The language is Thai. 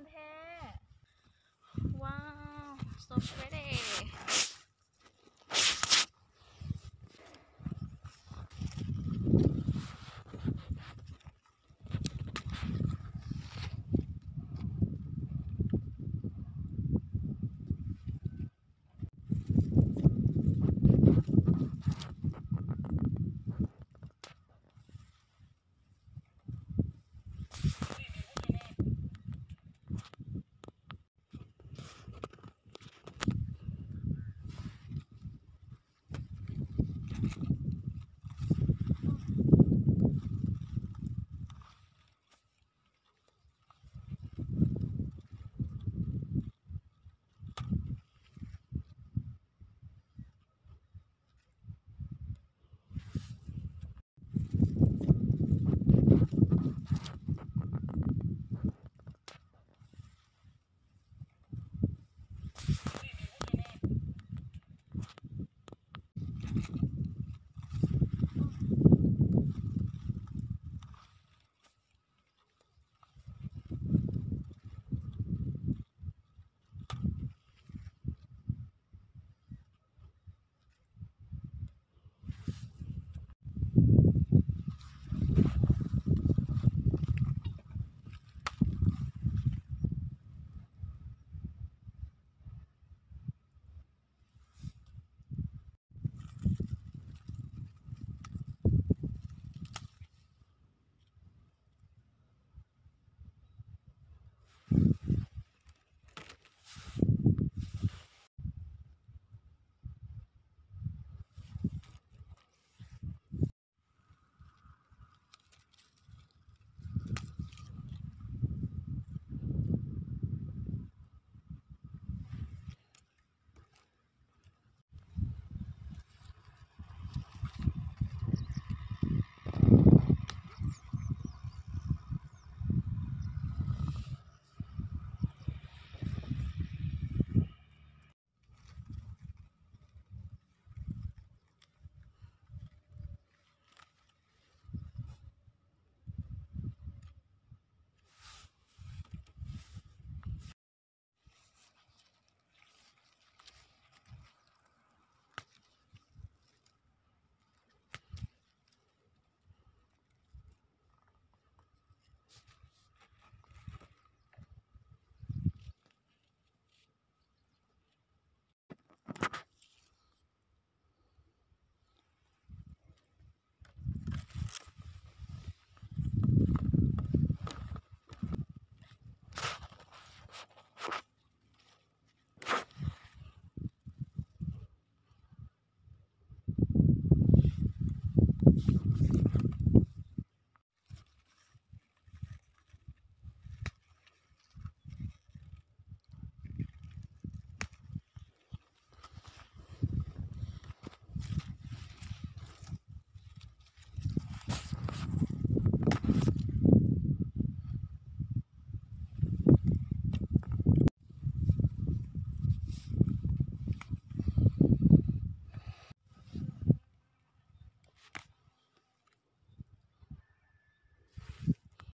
ำแท้ ว้าว so pretty